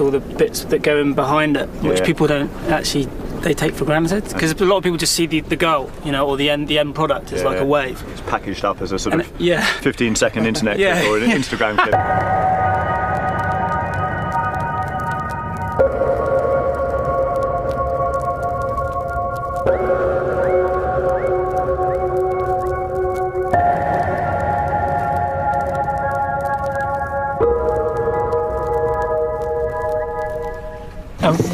all the bits that go in behind it, which Yeah. people don't actually they take for granted because a lot of people just see the, the goal, you know, or the end the end product is Yeah, like a wave. It's packaged up as a sort And of it- yeah. 15 second internet Yeah, clip or an. Instagram clip.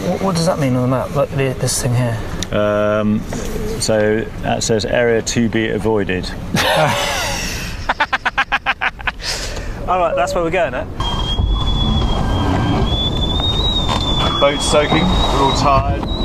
What, what does that mean on the map? Like the, this thing here. Um, so that says area to be avoided. All right, that's where we're going. Eh? Boat's soaking, we're all tired.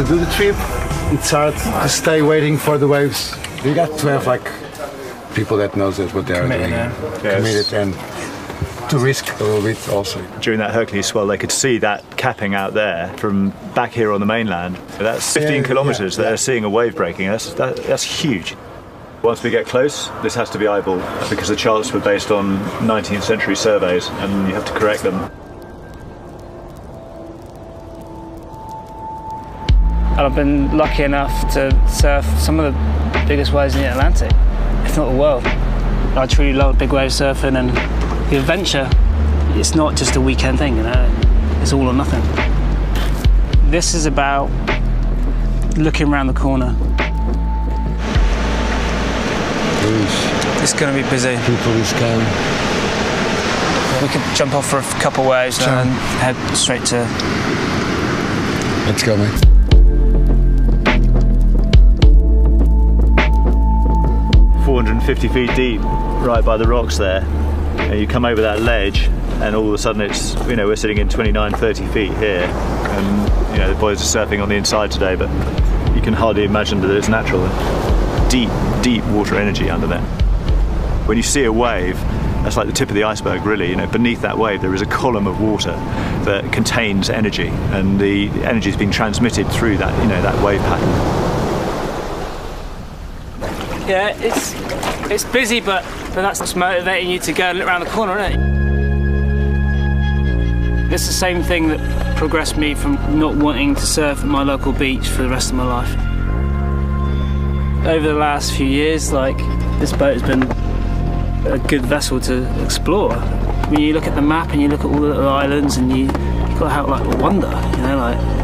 To do the trip. It's hard to stay waiting for the waves. You got to have like people that knows it, what they are Committed, doing, yeah. Yes. committed, and to risk a little bit also. During that Hercules swell, they could see that capping out there from back here on the mainland. That's 15 Yeah, kilometres. yeah, They're yeah. seeing a wave breaking. That's that, that's huge. Once we get close, this has to be eyeball because the charts were based on 19th century surveys, and you have to correct them. And I've been lucky enough to surf some of the biggest waves in the Atlantic, if not the world. I truly love big wave surfing and the adventure. It's not just a weekend thing, you know. It's all or nothing. This is about looking around the corner. Please, It's going to be busy. people is calm. We could jump off for a couple waves and head straight to Let's go, mate. 450 feet deep, right by the rocks there. And you come over that ledge, and all of a sudden it's, you know, we're sitting in 29, 30 feet here. And, you know, the boys are surfing on the inside today, but you can hardly imagine that it's natural. Deep, deep water energy under there. When you see a wave, that's like the tip of the iceberg, really. You know, beneath that wave there is a column of water that contains energy, and the energy is being transmitted through that, you know, that wave pattern. Yeah, it's it's busy, but but that's what's motivating you to go and look around the corner, isn't it? It's the same thing that progressed me from not wanting to surf at my local beach for the rest of my life. Over the last few years, like this boat has been a good vessel to explore. When you look at the map and you look at all the little islands, and you you got to have like wonder, you know, like.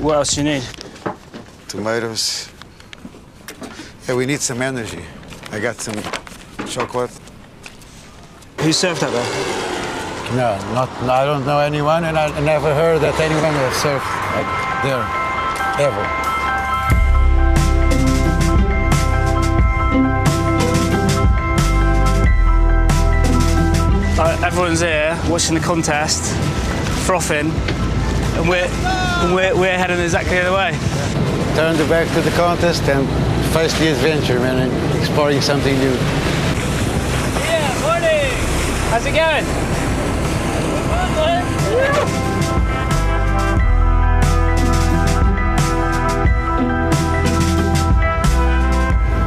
What else you need? Tomatoes. Yeah, we need some energy. I got some chocolate. Who served that there? No, not. I don't know anyone, and I never heard that anyone has served like there, ever. Uh, everyone's here watching the contest, frothing, and we're and we're, we're heading exactly the other way. Turn the back to the contest and face the adventure, man, and exploring something new. Yeah, morning. How's it going?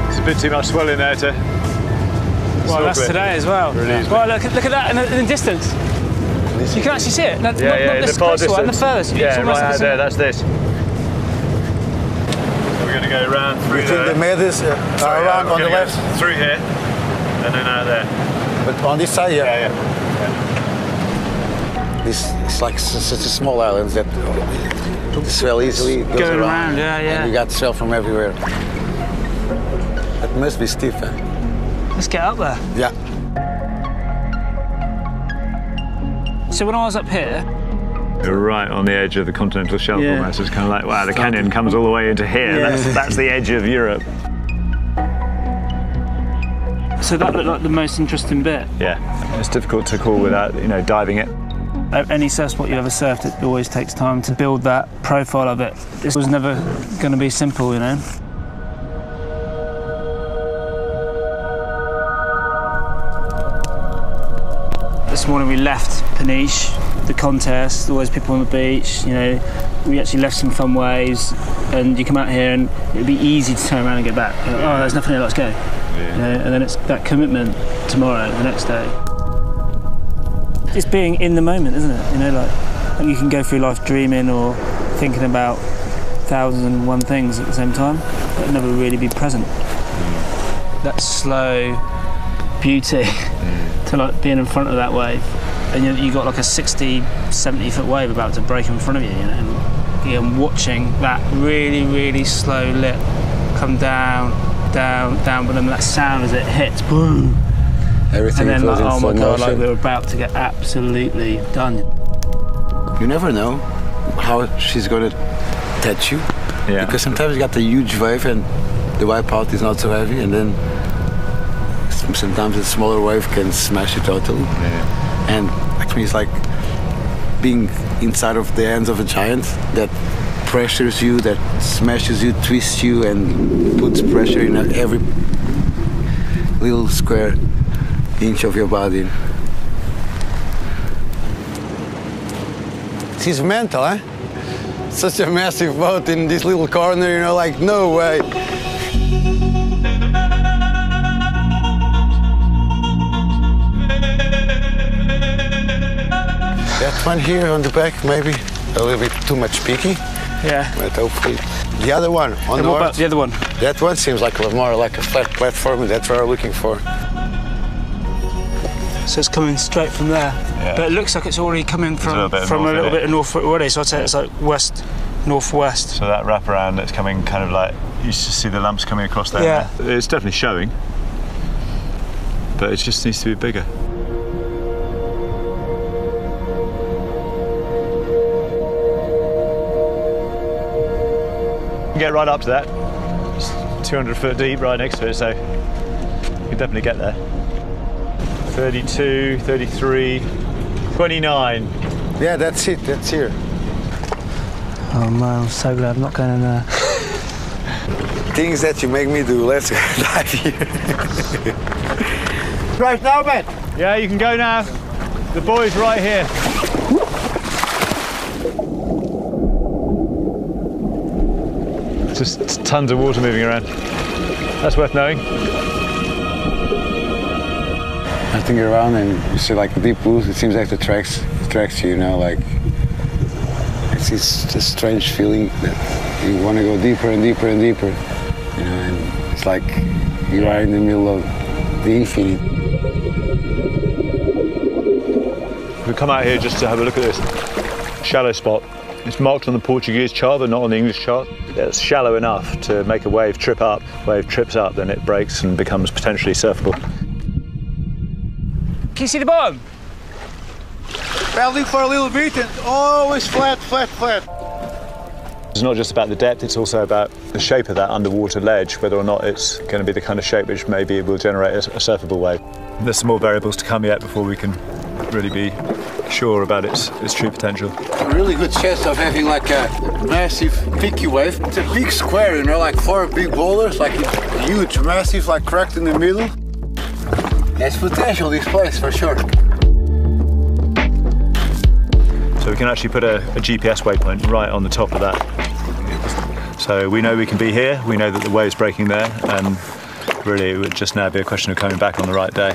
It's a bit too much swell in there to. Well, that's bit. today as well. Really is, well, look, look at that in the, in the distance. You can actually see it. No, not, Yeah, yeah, not in this the far close one, the distance. furthest. Yeah, It's almost right the out there. That's this. We're going to go around through You think there. the mid is uh, Sorry, around we're on the left, Through here, and then out there. but on this side, yeah. Yeah, yeah. This it's like such a small island that the swell easily goes Going around. around, yeah, yeah. And you got swell from everywhere. That must be stiff, eh? Let's get up there. Yeah. So when I was up here, right on the edge of the continental shelf Yeah. almost. It's kind of like, wow, the canyon comes all the way into here. Yeah. That's, that's the edge of Europe. so that looked like the most interesting bit. Yeah, it's difficult to call without, you know, diving it. Any surf spot you ever surfed, it always takes time to build that profile of it. This was never going to be simple, you know. This morning we left Peniche, the contest, always people on the beach, you know, we actually left some fun waves and you come out here and it'd be easy to turn around and get back. Like, oh, there's nothing here, let's go. You know, and then it's that commitment tomorrow, the next day. It's being in the moment, isn't it? You know, like, like you can go through life dreaming or thinking about thousands and one things at the same time, but never really be present. Mm. That slow beauty mm. to like being in front of that wave, and you, you got like a 60, 70 foot wave about to break in front of you, you know, and you're watching that really, really slow lip come down, down, down, but then that sound as it hits, boom. Everything And then goes like, in oh my god, like we're about to get absolutely done. You never know how she's gonna touch you. Yeah. Because sometimes you got the huge wave and the wipeout is not so heavy, and then sometimes a smaller wave can smash you totally. Yeah. And it's like being inside of the hands of a giant that pressures you, that smashes you, twists you, and puts pressure in every little square inch of your body. He's mental, eh? Such a massive boat in this little corner, you know, like, no way. One here on the back, maybe a little bit too much peaky, Yeah. but hopefully. The other one on And the what about north, the other one? that one seems like a, more like a flat platform. That's what I'm looking for. So it's coming straight from there. Yeah. But it looks like it's already coming from, a little bit of from a north in little it. bit of north already. So I'd say it's like west, northwest. So that wraparound that's coming kind of like, you just see the lamps coming across there. Yeah. It's definitely showing, but it just needs to be bigger. Can get right up to that. It's 200 foot deep right next to it, so you can definitely get there. 32, 33, 29. Yeah, that's it. That's here. Oh man, I'm so glad I'm not going in there. Things that you make me do. Let's dive here. right now, man. Yeah, you can go now. The boy's right here. Just tons of water moving around. That's worth knowing. I think around and you see like the deep blues. It seems like the tracks attracts you. You know, like it's this, this strange feeling that you want to go deeper and deeper and deeper. You know, and it's like you are in the middle of the infinite. We've come out here just to have a look at this shallow spot. It's marked on the Portuguese chart, but not on the English chart. It's shallow enough to make a wave trip up. Wave trips up, then it breaks and becomes potentially surfable. Can you see the bottom? Paddling for a little bit and always flat, flat, flat. It's not just about the depth, it's also about the shape of that underwater ledge, whether or not it's going to be the kind of shape which maybe will generate a, a surfable wave. There's some more variables to come yet before we can really be sure about its, its true potential. A really good chance of having like a massive picky wave. It's a big square, you know, like four big boulders, like huge, massive, like cracked in the middle. Has potential, this place, for sure. So we can actually put a, a GPS waypoint right on the top of that. So we know we can be here, we know that the wave's breaking there, and really it would just now be a question of coming back on the right day.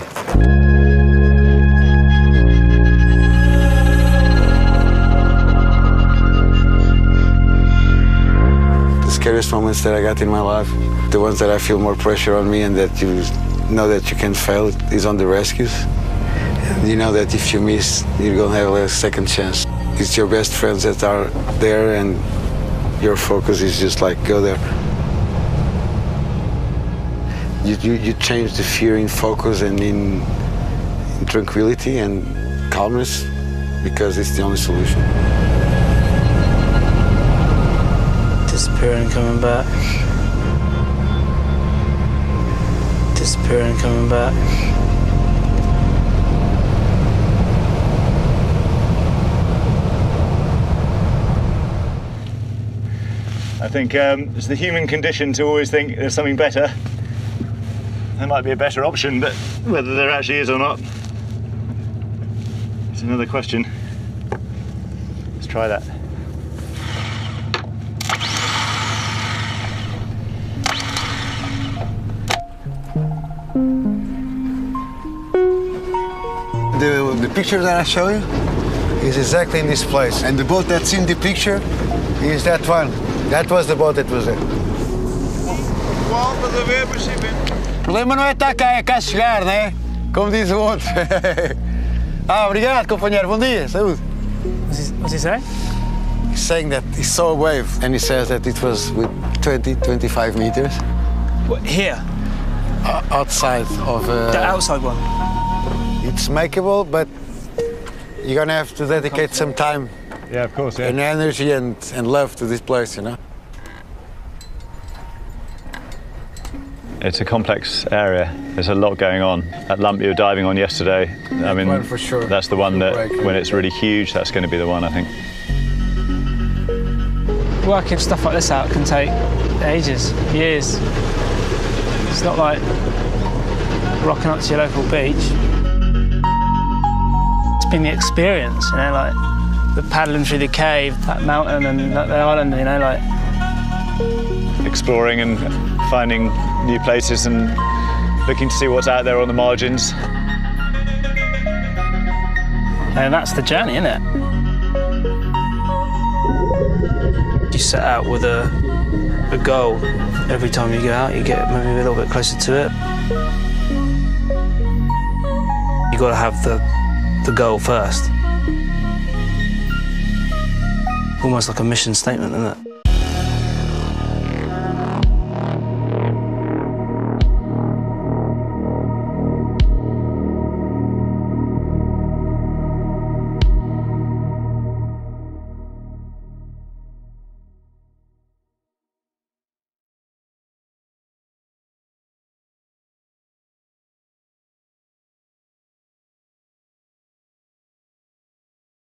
Scariest moments that I got in my life, the ones that I feel more pressure on me and that you know that you can fail, is on the rescues. And you know that if you miss, you're gonna have a second chance. It's your best friends that are there, and your focus is just like go there. you, you, you change the fear in focus and in, in tranquility and calmness because it's the only solution. Disappearing, coming back. Disappearing, coming back. I think um, it's the human condition to always think there's something better. There might be a better option, but whether there actually is or not, it's another question. Let's try that. The, the picture that I show you is exactly in this place. And the boat that's in the picture is that one. That was the boat that was there. O problema não é estar cá, é cá chegar, né? Como diz o outro. ah, obrigado, companheiro. Bom dia. Saúde. What's he, what's he say? He's saying that he saw a wave and he says that it was with 20, 25 meters What, here, o- outside of. Uh, the outside one. It's makeable, but you're gonna have to dedicate some time Yeah, of course, and energy and, and love to this place, you know? It's a complex area. There's a lot going on. That lump you were diving on yesterday, I mean, one for sure. that's the one that, Break. when it's really huge, that's going to be the one, I think. Working stuff like this out can take ages, years. It's not like rocking up to your local beach. It's been the experience, you know, like the paddling through the cave, that mountain and that, the island, you know, like Exploring and finding new places and looking to see what's out there on the margins. And that's the journey, isn't it? You set out with a, a goal. Every time you go out, you get maybe a little bit closer to it. You've got to have the, the goal first. Almost like a mission statement, isn't it?